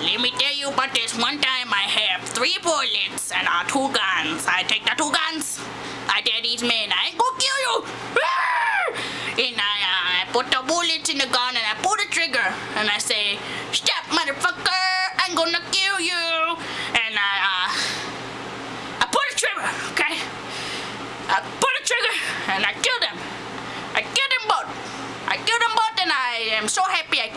Let me tell you about this one time I have three bullets and uh, two guns. I take the two guns. I tell these men, I ain't gonna kill you. And I, uh, I put the bullets in the gun and I pull the trigger. And I say, stop motherfucker, I'm gonna kill you. And I, uh, I pull the trigger, okay? I pull the trigger and I kill them. I kill them both. I kill them both and I am so happy I